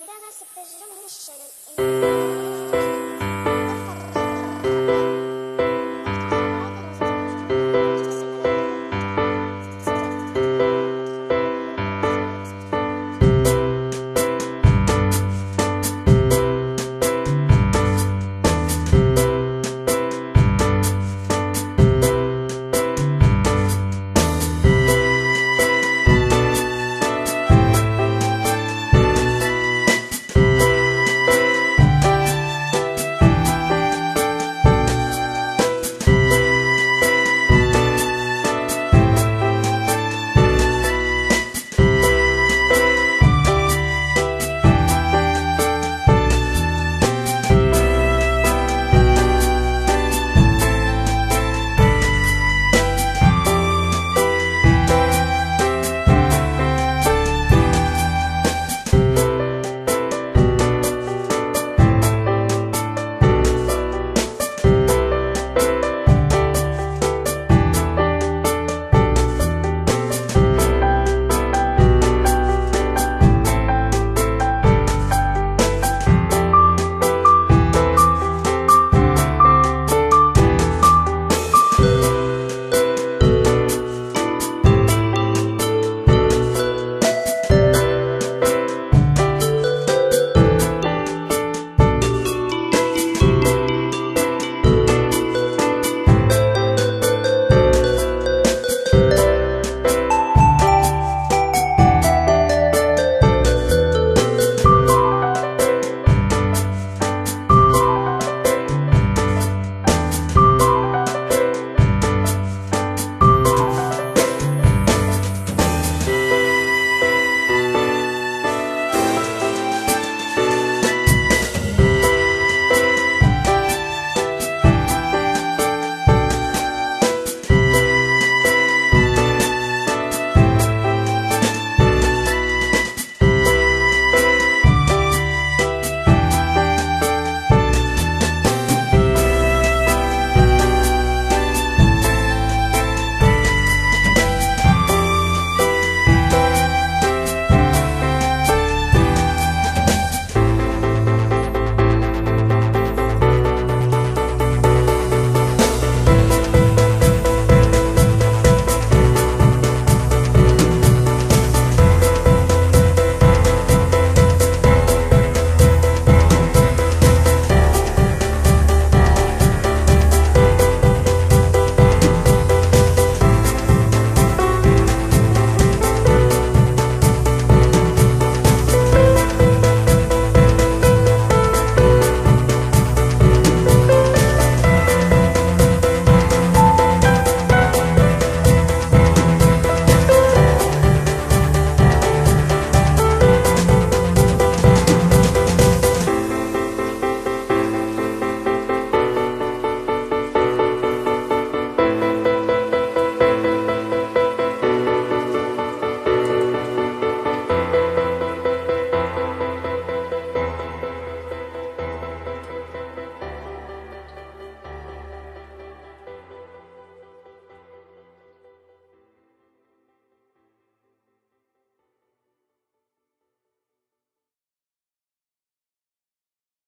Niedawno się przeżyłem muszę.